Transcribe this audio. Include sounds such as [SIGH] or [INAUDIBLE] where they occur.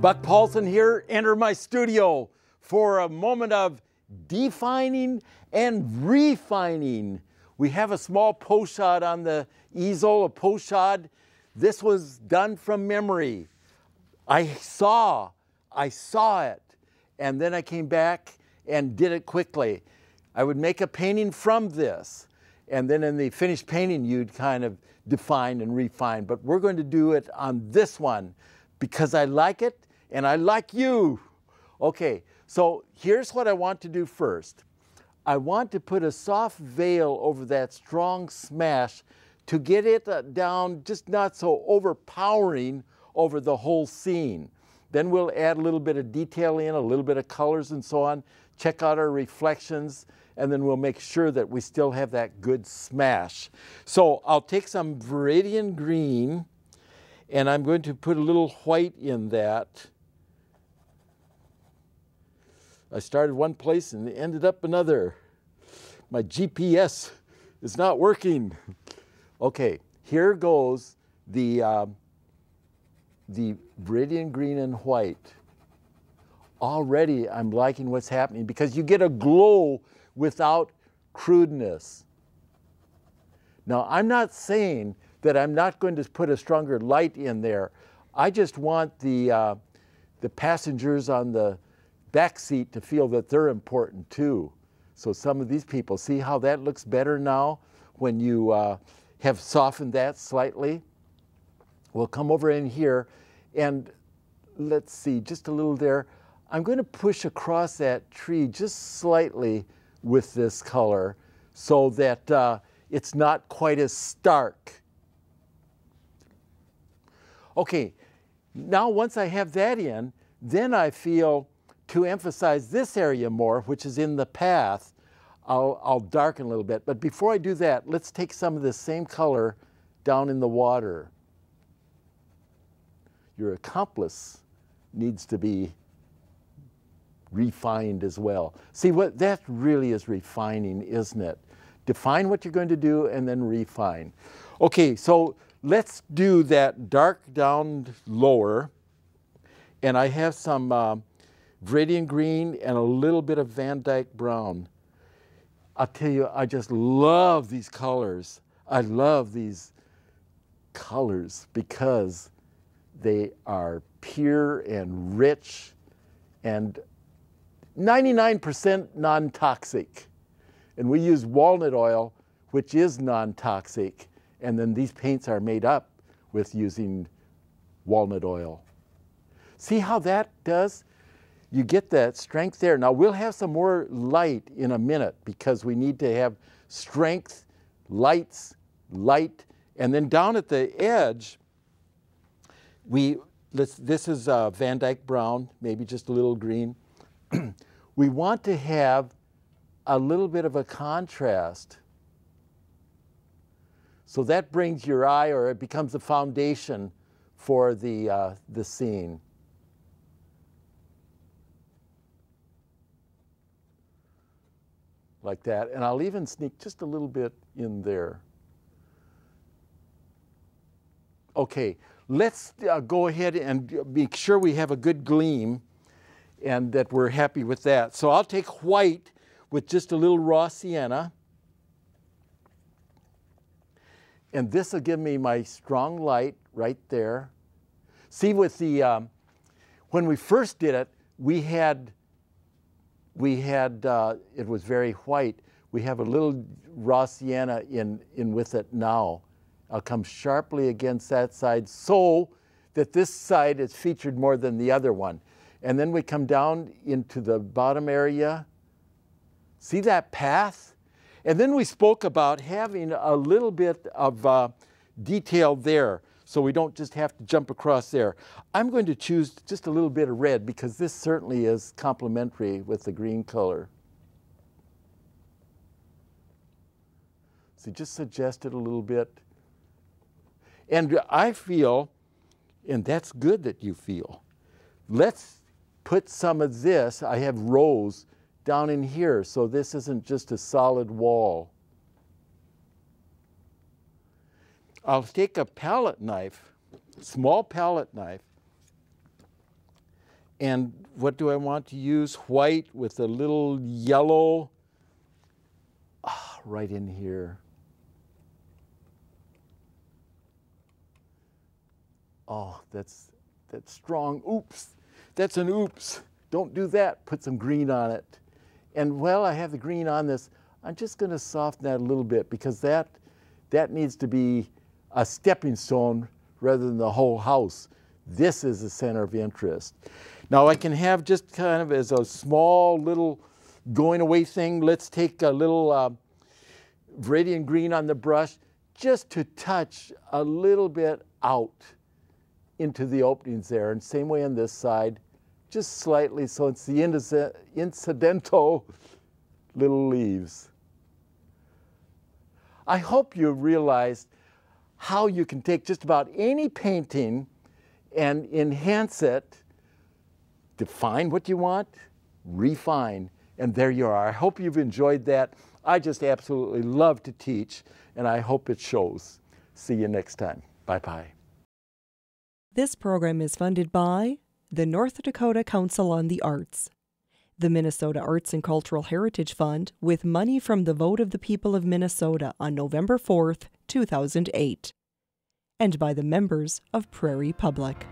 Buck Paulson here, enter my studio for a moment of defining and refining. We have a small pochade on the easel, a pochade. This was done from memory. I saw, I saw it, and then I came back and did it quickly. I would make a painting from this, and then in the finished painting, you'd kind of define and refine. But we're going to do it on this one because I like it and I like you. Okay, so here's what I want to do first. I want to put a soft veil over that strong smash to get it uh, down, just not so overpowering over the whole scene. Then we'll add a little bit of detail in, a little bit of colors and so on. Check out our reflections, and then we'll make sure that we still have that good smash. So I'll take some Viridian green, and I'm going to put a little white in that. I started one place and ended up another. My GPS is not working. Okay, here goes the, uh, the Viridian green and white. Already I'm liking what's happening because you get a glow without crudeness. Now, I'm not saying that I'm not going to put a stronger light in there. I just want the, uh, the passengers on the back seat to feel that they're important too. So some of these people, see how that looks better now when you uh, have softened that slightly? We'll come over in here and let's see, just a little there. I'm going to push across that tree just slightly with this color so that uh, it's not quite as stark. Okay, now once I have that in, then I feel to emphasize this area more, which is in the path, I'll, I'll darken a little bit. But before I do that, let's take some of the same color down in the water. Your accomplice needs to be refined as well. See, what that really is refining, isn't it? Define what you're going to do and then refine. Okay, so let's do that dark down lower. And I have some uh, Viridian green and a little bit of Van Dyke brown. I'll tell you, I just love these colors. I love these colors because they are pure and rich and 99% non-toxic. And we use walnut oil, which is non-toxic. And then these paints are made up with using walnut oil. See how that does? You get that strength there. Now we'll have some more light in a minute because we need to have strength, lights, light, and then down at the edge, we, this is uh, Van Dyke brown, maybe just a little green. [CLEARS THROAT] we want to have a little bit of a contrast. So that brings your eye, or it becomes the foundation for the, uh, the scene. Like that. And I'll even sneak just a little bit in there. Okay, let's uh, go ahead and make sure we have a good gleam and that we're happy with that. So I'll take white with just a little raw sienna. And this will give me my strong light right there. See with the, um, when we first did it, we had, we had, uh, it was very white. We have a little raw sienna in, in with it now. I'll come sharply against that side so that this side is featured more than the other one. And then we come down into the bottom area. See that path? And then we spoke about having a little bit of uh, detail there so we don't just have to jump across there. I'm going to choose just a little bit of red because this certainly is complementary with the green color. So just suggest it a little bit. And I feel, and that's good that you feel, let's put some of this, I have rows down in here, so this isn't just a solid wall. I'll take a palette knife, small palette knife, And what do I want to use? White with a little yellow ah, right in here. Oh, that's, that's strong. Oops, that's an oops. Don't do that. Put some green on it. And while I have the green on this, I'm just going to soften that a little bit because that, that needs to be a stepping stone rather than the whole house. This is the center of interest. Now I can have just kind of as a small little going away thing, let's take a little uh, Viridian green on the brush just to touch a little bit out into the openings there. And same way on this side, just slightly so it's the incidental little leaves. I hope you realized how you can take just about any painting and enhance it, define what you want, refine, and there you are. I hope you've enjoyed that. I just absolutely love to teach, and I hope it shows. See you next time. Bye bye. This program is funded by the North Dakota Council on the Arts, the Minnesota Arts and Cultural Heritage Fund, with money from the vote of the people of Minnesota on November 4th, 2008, and by the members of Prairie Public.